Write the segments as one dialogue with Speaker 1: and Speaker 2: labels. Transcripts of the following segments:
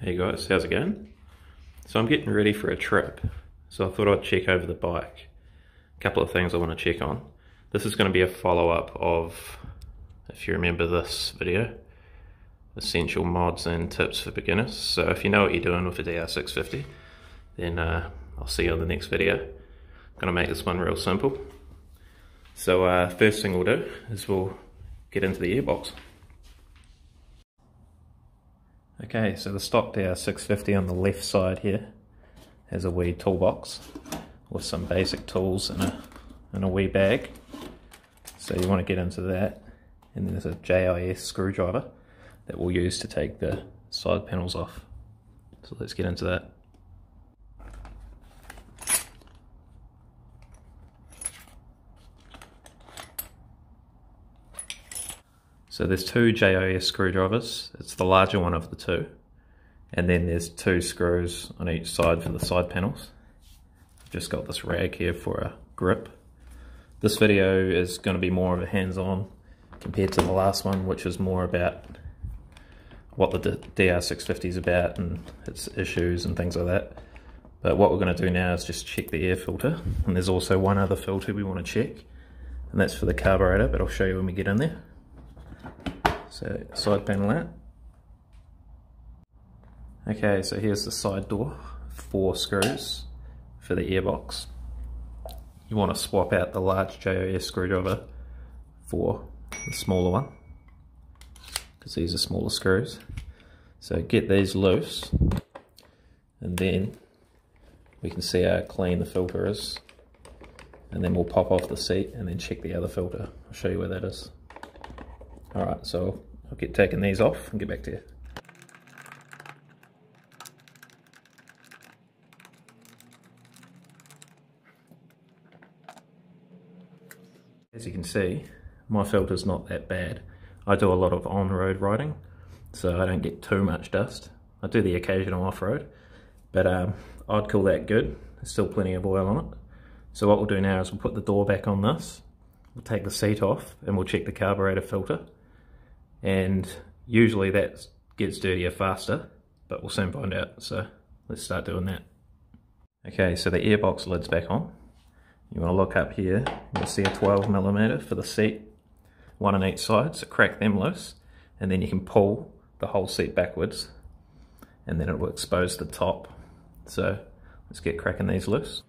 Speaker 1: Hey guys, how's it going? So I'm getting ready for a trip, so I thought I'd check over the bike. A couple of things I want to check on. This is going to be a follow-up of, if you remember this video, essential mods and tips for beginners. So if you know what you're doing with a DR650, then uh, I'll see you on the next video. I'm going to make this one real simple. So uh, first thing we'll do is we'll get into the airbox. Okay, so the stock DR650 on the left side here has a wee toolbox with some basic tools and a, and a wee bag. So you want to get into that. And then there's a JIS screwdriver that we'll use to take the side panels off. So let's get into that. So there's two JIS screwdrivers. It's the larger one of the two. And then there's two screws on each side for the side panels. I've just got this rag here for a grip. This video is going to be more of a hands-on compared to the last one, which is more about what the DR650 is about and its issues and things like that. But what we're going to do now is just check the air filter. And there's also one other filter we want to check. And that's for the carburetor, but I'll show you when we get in there. So side panel out. Okay, so here's the side door, four screws for the airbox. You want to swap out the large JIS screwdriver for the smaller one, because these are smaller screws. So get these loose, and then we can see how clean the filter is. And then we'll pop off the seat and then check the other filter. I'll show you where that is. Alright, so I'll get taking these off and get back to you. As you can see, my filter's not that bad. I do a lot of on-road riding, so I don't get too much dust. I do the occasional off-road, but um, I'd call that good. There's still plenty of oil on it. So what we'll do now is we'll put the door back on this, we'll take the seat off, and we'll check the carburetor filter. And usually that gets dirtier faster, but we'll soon find out. So let's start doing that. Okay, so the airbox lid's back on. You want to look up here, you'll see a 12 millimeter for the seat, one on each side, so crack them loose, and then you can pull the whole seat backwards, and then it will expose the top. So let's get cracking these loose.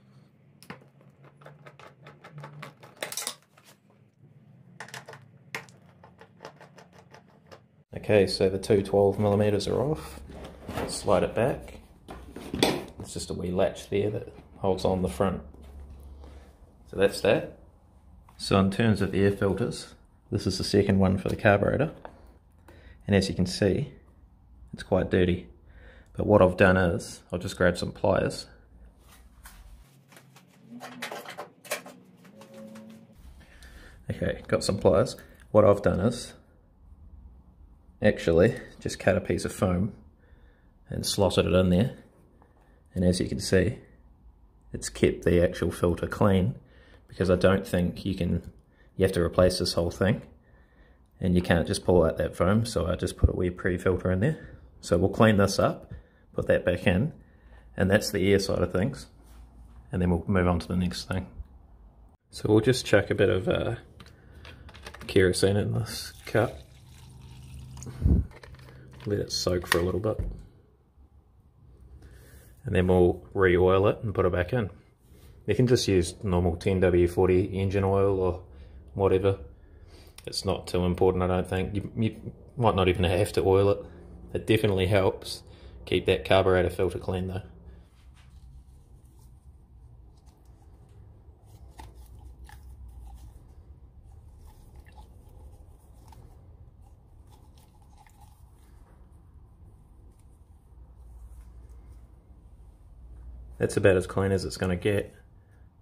Speaker 1: Okay, so the two 12 millimeters are off. Slide it back. It's just a wee latch there that holds on the front. So that's that. So in terms of air filters, this is the second one for the carburetor. And as you can see, it's quite dirty. But what I've done is, I'll just grab some pliers. Okay, got some pliers. What I've done is, actually just cut a piece of foam and slotted it in there. And as you can see it's kept the actual filter clean because I don't think you can you have to replace this whole thing. And you can't just pull out that foam so I just put a wee pre-filter in there. So we'll clean this up put that back in and that's the air side of things. And then we'll move on to the next thing. So we'll just chuck a bit of uh, kerosene in this cup let it soak for a little bit. And then we'll re-oil it and put it back in. You can just use normal 10W40 engine oil or whatever. It's not too important, I don't think. You, you might not even have to oil it. It definitely helps keep that carburetor filter clean though. That's about as clean as it's going to get.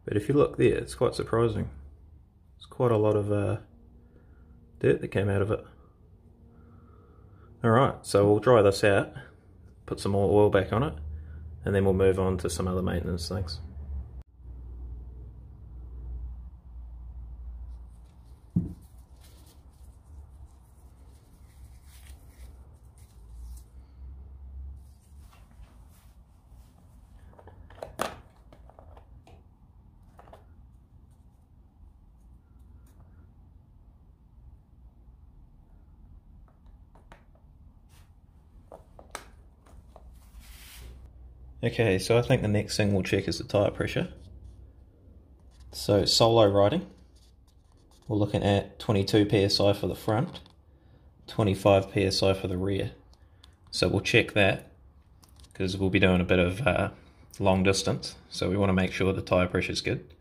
Speaker 1: But if you look there, it's quite surprising. It's quite a lot of uh, dirt that came out of it. Alright, so we'll dry this out, put some more oil back on it, and then we'll move on to some other maintenance things. Okay, so I think the next thing we'll check is the tyre pressure. So solo riding, we're looking at 22 psi for the front, 25 psi for the rear. So we'll check that because we'll be doing a bit of uh, long distance. So we want to make sure the tyre pressure is good.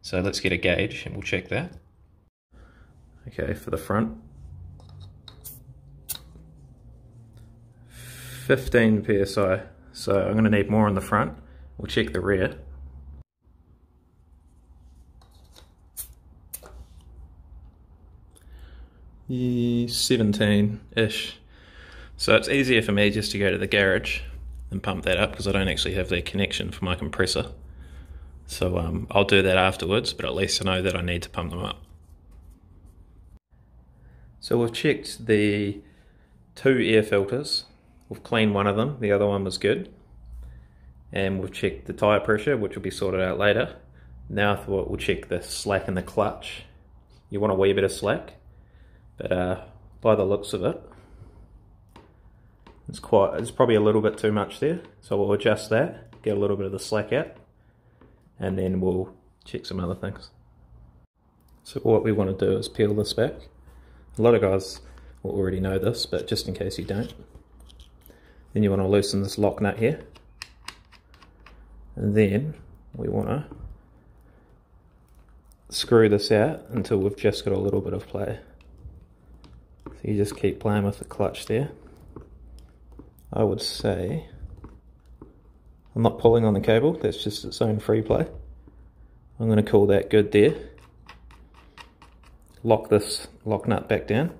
Speaker 1: So let's get a gauge and we'll check that. Okay, for the front, 15 psi so I'm going to need more on the front. We'll check the rear. Yeah, 17-ish. So it's easier for me just to go to the garage and pump that up because I don't actually have the connection for my compressor. So um, I'll do that afterwards, but at least I know that I need to pump them up. So we've checked the two air filters We've cleaned one of them, the other one was good. And we've checked the tyre pressure, which will be sorted out later. Now I thought we'll check the slack in the clutch. You want a wee bit of slack, but uh, by the looks of it, it's quite, it's probably a little bit too much there. So we'll adjust that, get a little bit of the slack out, and then we'll check some other things. So what we want to do is peel this back. A lot of guys will already know this, but just in case you don't, then you want to loosen this lock nut here. And then we want to screw this out until we've just got a little bit of play. So you just keep playing with the clutch there. I would say, I'm not pulling on the cable, that's just its own free play. I'm going to call that good there. Lock this lock nut back down,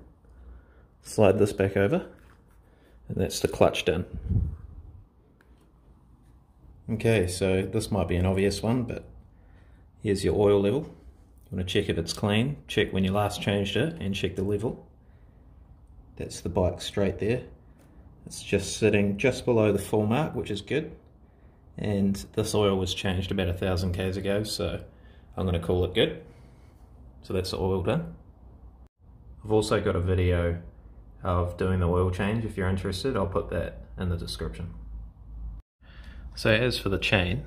Speaker 1: slide this back over, and that's the clutch done. Okay, so this might be an obvious one, but here's your oil level. You want to check if it's clean, check when you last changed it, and check the level. That's the bike straight there. It's just sitting just below the full mark, which is good. And this oil was changed about a thousand k's ago, so I'm going to call it good. So that's the oil done. I've also got a video of doing the oil change. If you're interested, I'll put that in the description. So as for the chain,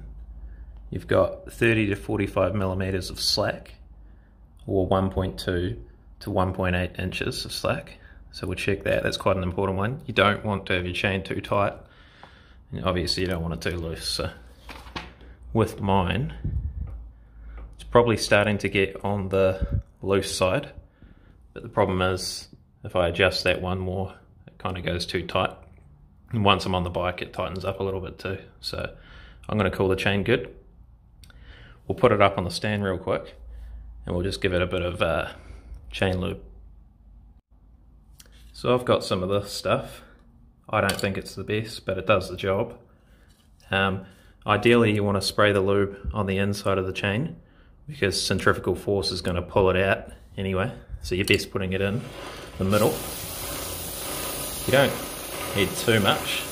Speaker 1: you've got 30 to 45 millimeters of slack or 1.2 to 1.8 inches of slack. So we'll check that, that's quite an important one. You don't want to have your chain too tight. And obviously you don't want it too loose. So with mine, it's probably starting to get on the loose side. But the problem is if I adjust that one more, it kind of goes too tight. And once I'm on the bike, it tightens up a little bit too. So I'm going to call the chain good. We'll put it up on the stand real quick and we'll just give it a bit of uh, chain lube. So I've got some of this stuff. I don't think it's the best, but it does the job. Um, ideally, you want to spray the lube on the inside of the chain because centrifugal force is going to pull it out anyway. So you're best putting it in the middle. You don't need too much.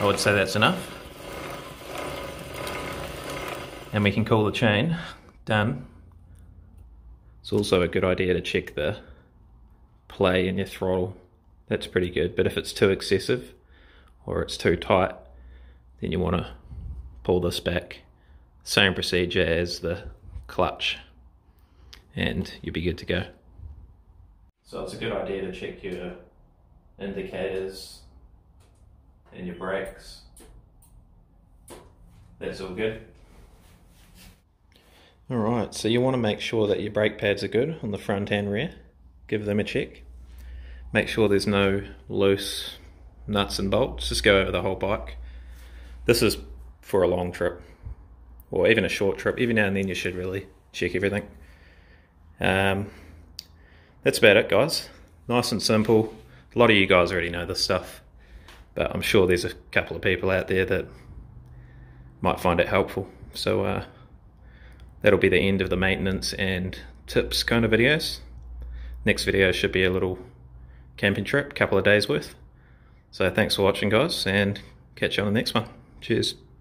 Speaker 1: I would say that's enough. And we can call the chain done. It's also a good idea to check the play in your throttle. That's pretty good, but if it's too excessive or it's too tight, then you want to pull this back. Same procedure as the clutch and you'll be good to go. So it's a good idea to check your indicators and your brakes. That's all good. Alright, so you want to make sure that your brake pads are good on the front and rear. Give them a check. Make sure there's no loose nuts and bolts. Just go over the whole bike. This is for a long trip or even a short trip. Even now and then you should really check everything. Um, that's about it, guys. Nice and simple. A lot of you guys already know this stuff, but I'm sure there's a couple of people out there that might find it helpful. So uh, that'll be the end of the maintenance and tips kind of videos. Next video should be a little camping trip, couple of days worth. So thanks for watching guys and catch you on the next one. Cheers.